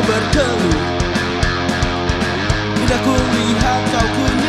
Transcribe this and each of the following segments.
kau berkeluh Bila ku lihat kau punya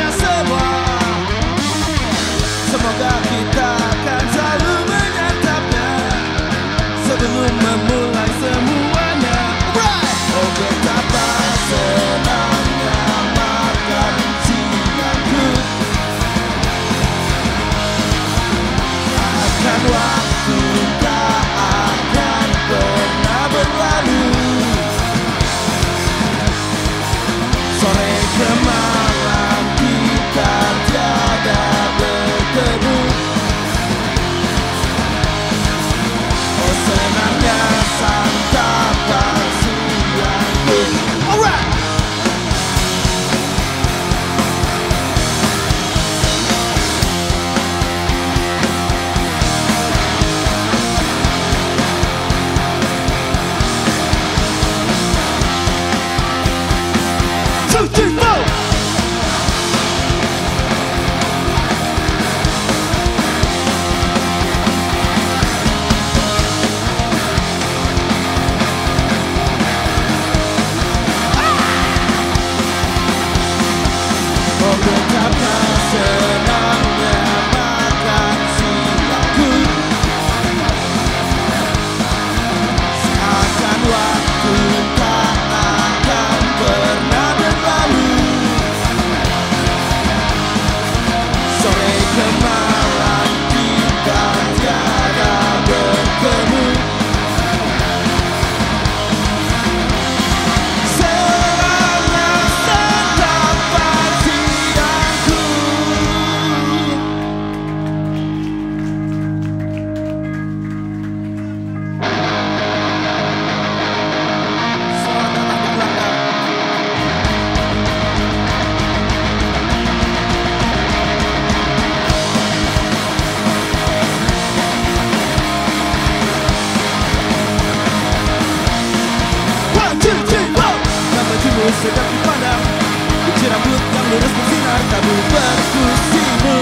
lurus bersinar Kamu berkusimu.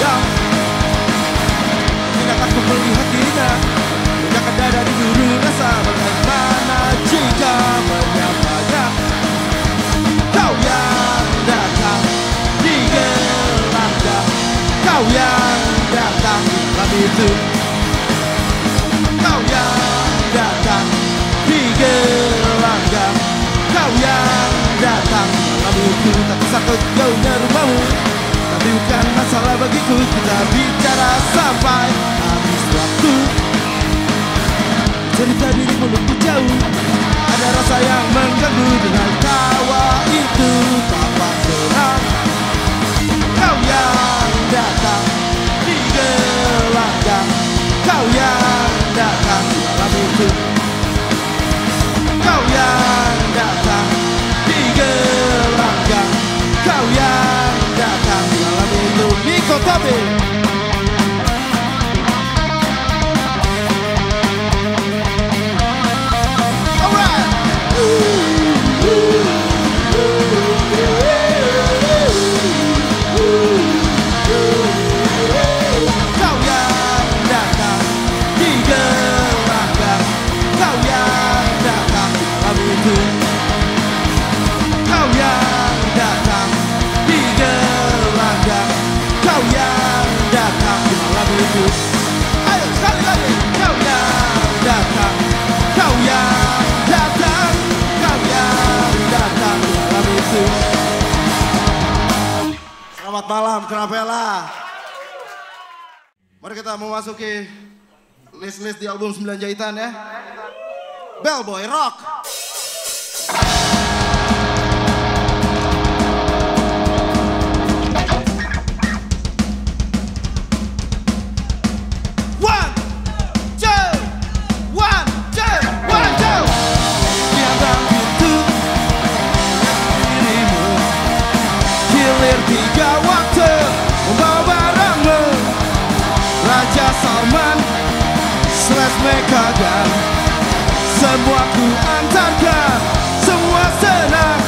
Yang Tidak takut melihat dirinya? Menjaga dada di dulu rasa? Bagaimana jika menyapanya Kau yang datang di gelangga Kau yang datang malam itu itu Tak tersangkut jauhnya rumahmu Tapi bukan masalah bagiku Kita bicara sampai habis waktu. Cerita diri mulutku jauh. Ada rasa yang mengganggu Dengan tawa itu. tampak Selamat malam Kenapela Mari kita memasuki list-list di album 9 jahitan ya. Bellboy Rock. diantarkan Semua senang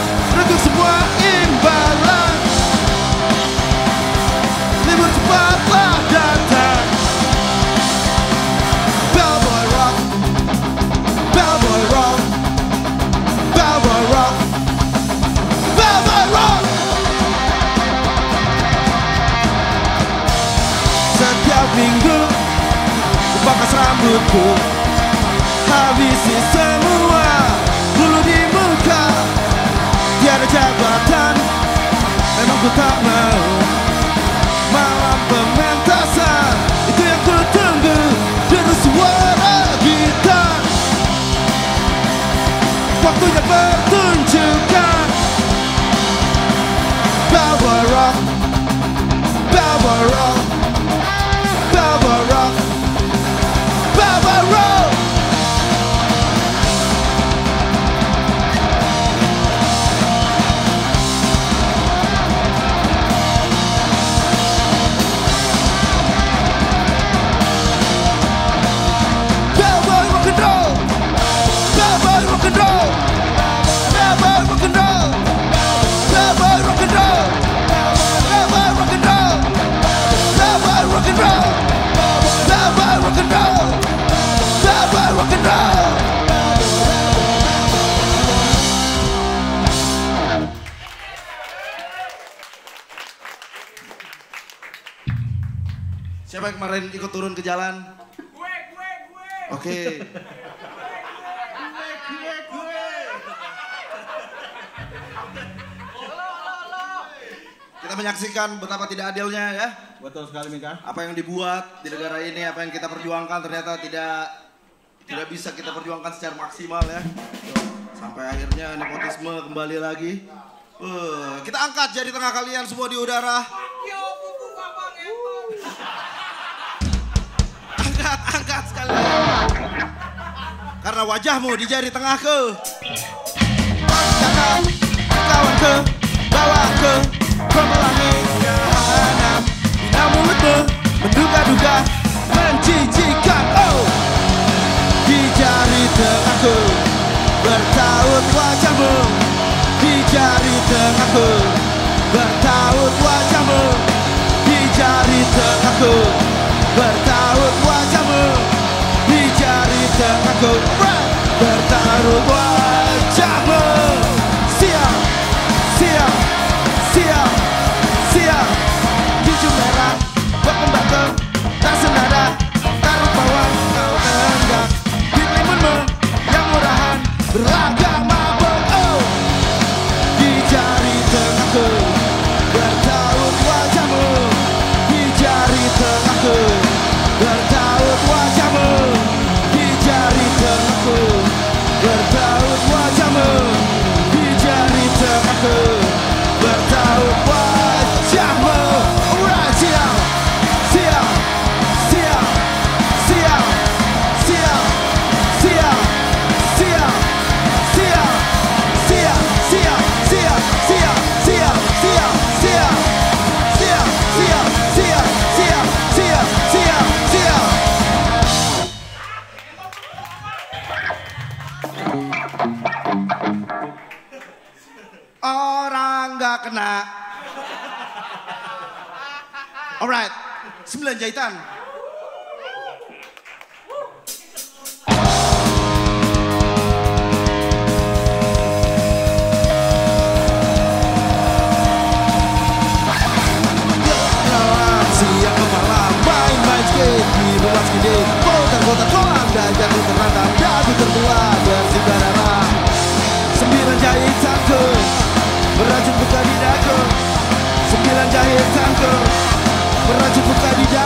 Bellboy rock Bellboy Bellboy rock Bellboy Setiap minggu rambutku. Ku tak mau. Malam pementasan Itu yang ku tunggu. Suara gitar Waktunya pertunjukan turun ke jalan? Gue, gue, gue. Oke. Kita menyaksikan betapa tidak adilnya ya. Betul sekali Mika. Apa yang dibuat di negara ini, apa yang kita perjuangkan ternyata tidak tidak bisa kita perjuangkan secara maksimal ya. Sampai akhirnya nepotisme kembali lagi. Eh, kita angkat jadi tengah kalian semua di udara. Angkat, sekali lagi. Karena wajahmu di jari tengahku. Kakak, kawan ke, bawa ke, pemelangi jahanam. Bina mulutmu, menduga-duga, menjijikan. Oh, di jari tengahku, bertaut wajahmu. Di jari tengahku, bertaut wajahmu. Di jari tengahku, bertaut wajahmu. Jericho Sembilan jahitan. Sembilan jahit Beracun buka Sembilan jahit Beracun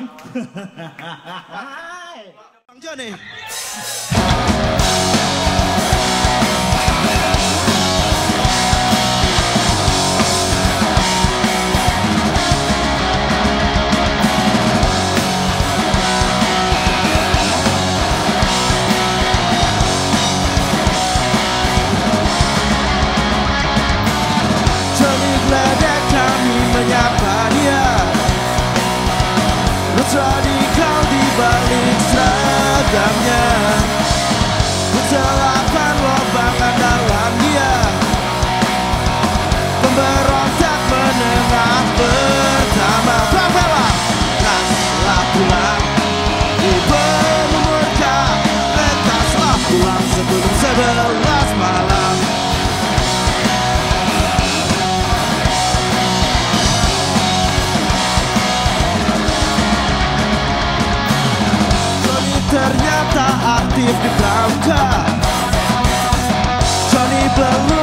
trắng trắng chưa này Steve the Clown Johnny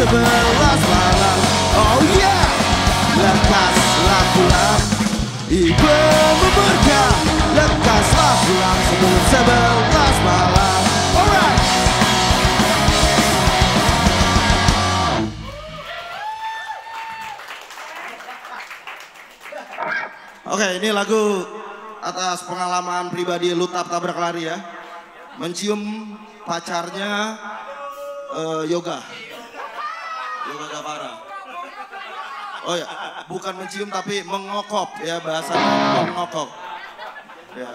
sebelas malam. Oh yeah Lekaslah pulang Ibu murka Lekaslah pulang sebelum sebelas malam. Alright. Oke, ini lagu atas pengalaman pribadi Lutap tabrak lari ya. Mencium pacarnya eh, Yoga. Yoga Gavara. Oh ya, bukan mencium tapi mengokop ya bahasanya mengokop. Ya.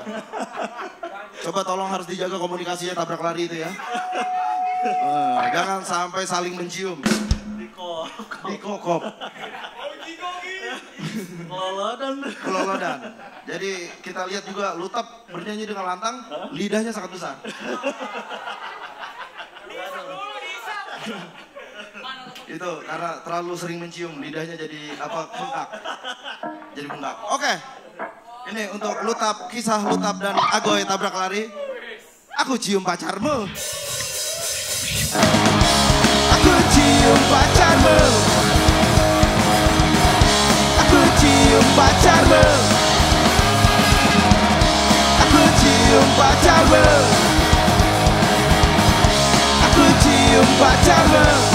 Coba tolong harus dijaga komunikasinya tabrak lari itu ya. Eh, jangan sampai saling mencium. Dikokop. Kelolodan. Kelolodan. Jadi kita lihat juga Lutap bernyanyi dengan lantang, lidahnya sangat besar. Itu karena terlalu sering mencium, lidahnya jadi apa bengkak. Jadi bengkak. Oke. Ini untuk Lutap, kisah Lutap dan Agoy tabrak lari. Aku cium pacarmu. Aku cium pacarmu Aku cium pacarmu Aku cium pacarmu Aku cium pacarmu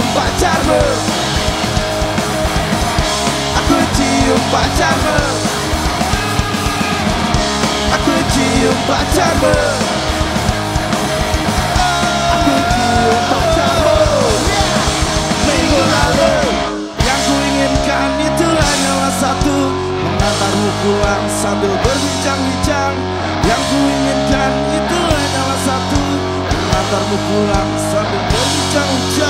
cium pacarmu. Aku cium pacarmu. Aku cium pacarmu. Aku cium pacarmu. Minggu lalu Yang ku inginkan itu hanyalah satu Mengantarmu pulang sambil berbincang-bincang. Yang ku inginkan itu hanyalah satu Mengantarmu pulang sambil berbincang-bincang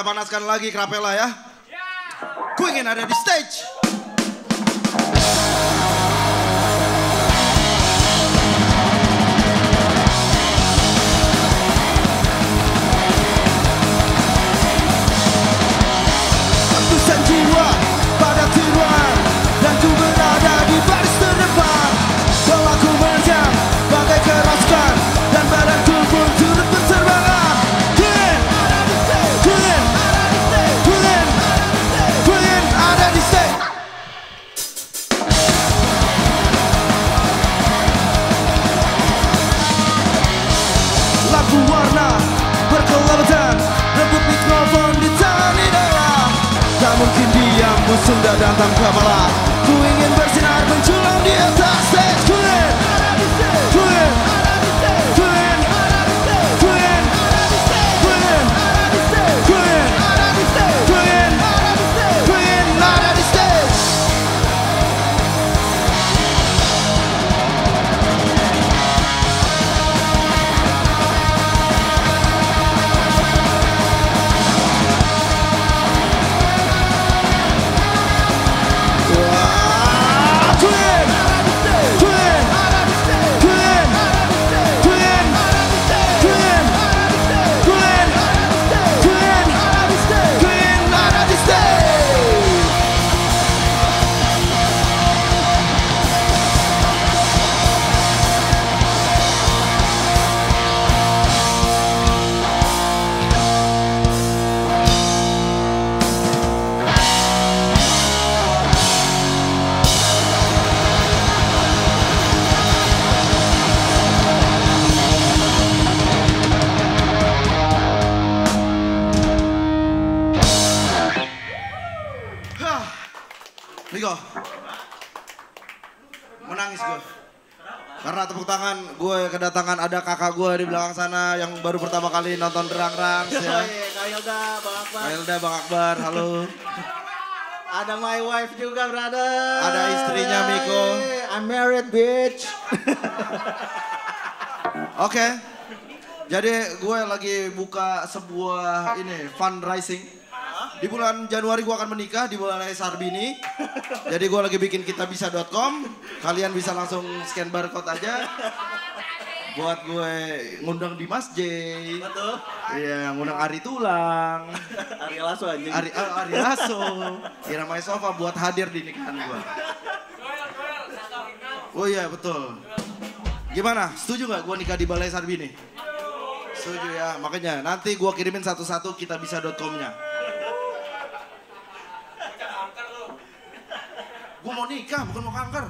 kita panaskan lagi Krapela ya. Ku ingin ada di stage. Menangis gue Karena tepuk tangan gue kedatangan ada kakak gue di belakang sana yang baru pertama kali nonton Derang Rang ya. Kak Hilda, Bang Akbar. Ailda Bang Akbar, halo. Ada my wife juga, brother. Ada istrinya, Miko. I'm married, bitch. Oke. Jadi gue lagi buka sebuah ini fundraising. Di bulan Januari gue akan menikah di bulan Sarbini. Jadi gue lagi bikin kitabisa.com. Kalian bisa langsung scan barcode aja. Buat gue ngundang Dimas J. Betul. Iya, ngundang Ari Tulang. Ariel Lasso anjing. Ari, oh, Ari Lasso. Ira Sofa buat hadir di nikahan gue. Oh iya betul. Gimana? Setuju nggak gue nikah di Balai Sarbini? Setuju ya. Makanya nanti gue kirimin satu-satu kita bisa.com-nya. Gue mau nikah bukan mau kanker.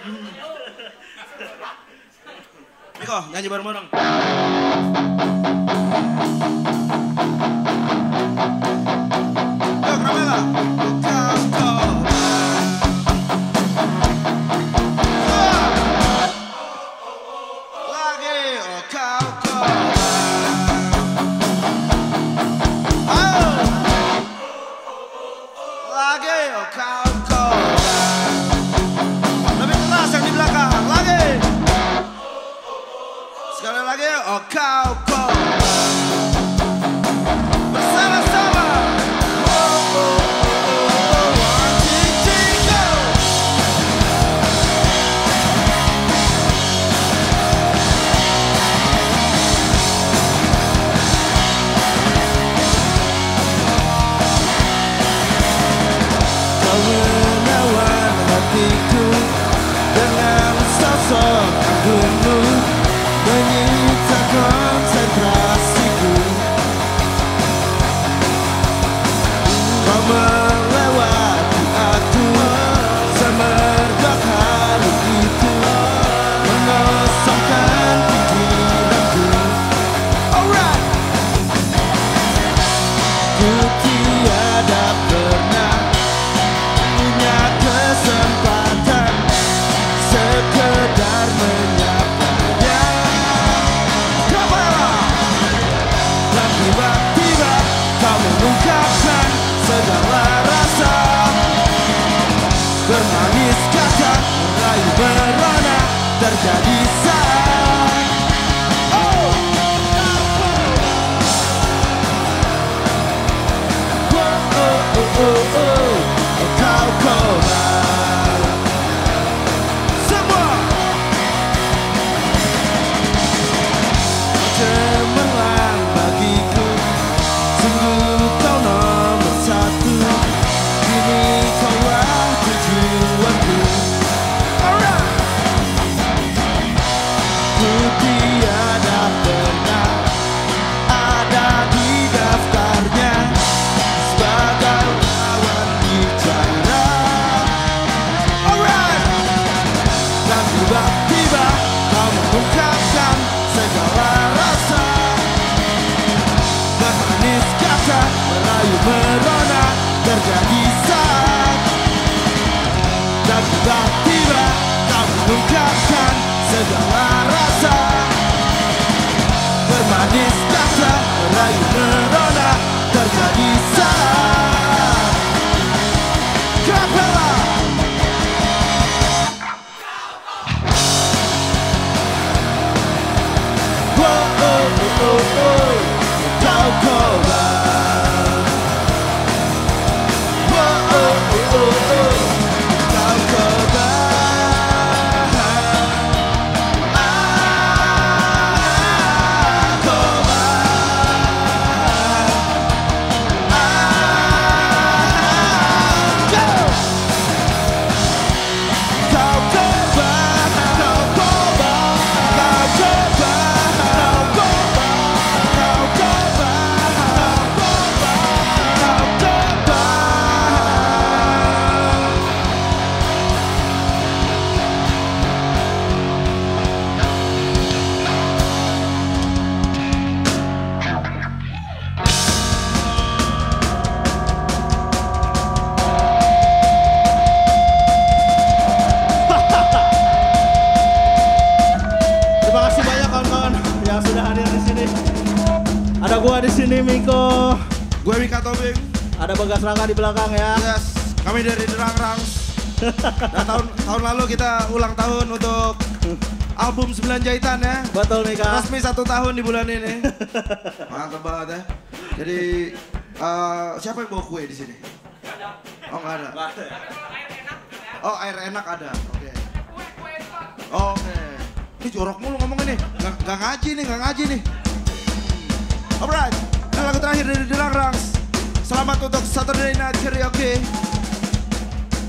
Hmm. Miko nyanyi bareng-bareng. Yuk Ramela. Kau kau. Ini Miko. Gue Wika Tobing. Ada Bagas Rangga di belakang ya. Yes, kami dari Derang Rang. Nah, tahun tahun lalu kita ulang tahun untuk album 9 jahitan ya. Betul Mika. Resmi satu tahun di bulan ini. Mantap banget ya. Jadi eh, siapa yang bawa kue di sini? Oh nggak ada. Oh air enak ada. Oke. Oke. Ini jorok mulu ngomong ini. Gak, gak ngaji nih, gak ngaji nih. Alright. Ini lagu terakhir dari Derang Rangs. Selamat untuk Saturday Night Karaoke.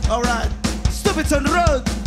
Alright. Stupid on the road.